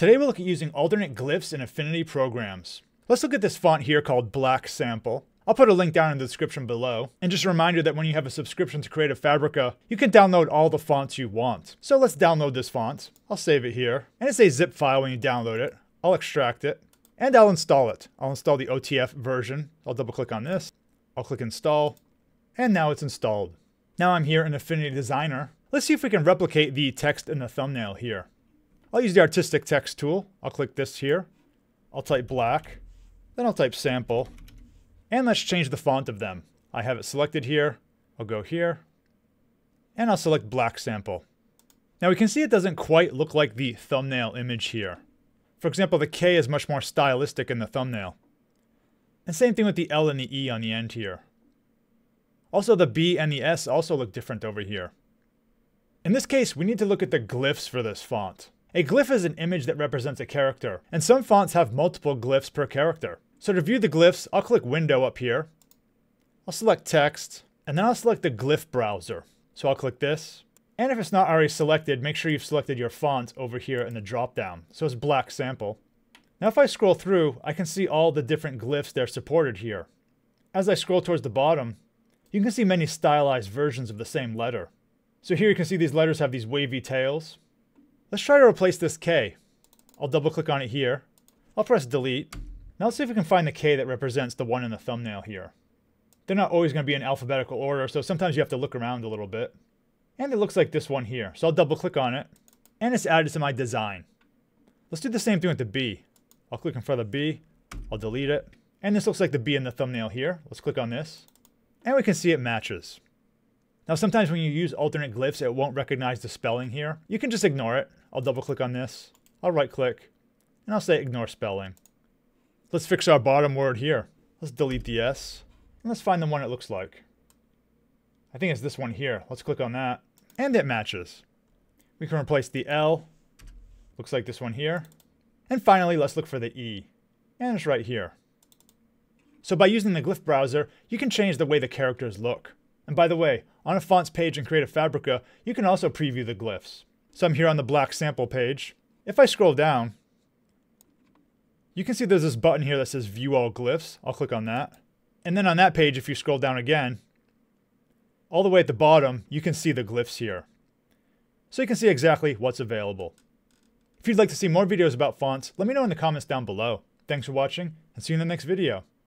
Today we'll look at using alternate glyphs in Affinity programs. Let's look at this font here called Black Sample. I'll put a link down in the description below. And just a reminder that when you have a subscription to Creative Fabrica, you can download all the fonts you want. So let's download this font. I'll save it here. And it's a zip file when you download it. I'll extract it. And I'll install it. I'll install the OTF version. I'll double click on this. I'll click install. And now it's installed. Now I'm here in Affinity Designer. Let's see if we can replicate the text in the thumbnail here. I'll use the artistic text tool. I'll click this here. I'll type black. Then I'll type sample. And let's change the font of them. I have it selected here. I'll go here. And I'll select black sample. Now we can see it doesn't quite look like the thumbnail image here. For example, the K is much more stylistic in the thumbnail. And same thing with the L and the E on the end here. Also, the B and the S also look different over here. In this case, we need to look at the glyphs for this font. A glyph is an image that represents a character, and some fonts have multiple glyphs per character. So to view the glyphs, I'll click Window up here. I'll select Text, and then I'll select the glyph browser. So I'll click this. And if it's not already selected, make sure you've selected your font over here in the dropdown. So it's Black Sample. Now if I scroll through, I can see all the different glyphs that are supported here. As I scroll towards the bottom, you can see many stylized versions of the same letter. So here you can see these letters have these wavy tails. Let's try to replace this K. I'll double click on it here. I'll press delete. Now let's see if we can find the K that represents the one in the thumbnail here. They're not always going to be in alphabetical order, so sometimes you have to look around a little bit. And it looks like this one here. So I'll double click on it. And it's added to my design. Let's do the same thing with the B. I'll click in front of the B. I'll delete it. And this looks like the B in the thumbnail here. Let's click on this. And we can see it matches. Now sometimes when you use alternate glyphs, it won't recognize the spelling here. You can just ignore it. I'll double click on this. I'll right click. And I'll say ignore spelling. Let's fix our bottom word here. Let's delete the S. And let's find the one it looks like. I think it's this one here. Let's click on that. And it matches. We can replace the L. Looks like this one here. And finally, let's look for the E. And it's right here. So by using the glyph browser, you can change the way the characters look. And by the way, on a fonts page in Creative Fabrica, you can also preview the glyphs. So I'm here on the black sample page. If I scroll down, you can see there's this button here that says View All Glyphs. I'll click on that. And then on that page, if you scroll down again, all the way at the bottom, you can see the glyphs here. So you can see exactly what's available. If you'd like to see more videos about fonts, let me know in the comments down below. Thanks for watching, and see you in the next video.